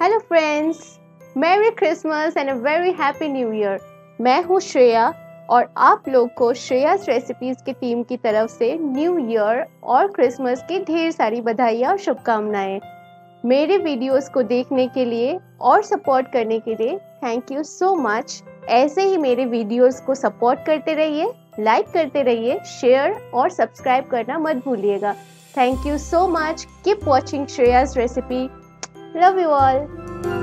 Friends merry Christmas and a very happy new year मैं हूँ श्रेया और आप लोग को श्रेयास रेसिपीज़ की टीम की तरफ़ से न्यू ईयर और क्रिसमस की ढेर सारी बधाइयाँ और शुभकामनाएँ। मेरे वीडियोस को देखने के लिए और सपोर्ट करने के लिए थैंक यू सो मच ऐसे ही मेरे वीडियोस को सपोर्ट करते रहिए लाइक करते रहिए शेयर और सब्सक्राइब करना मत भूलिएगा। Thank you so much keep watching Shreyas recipe Love you all.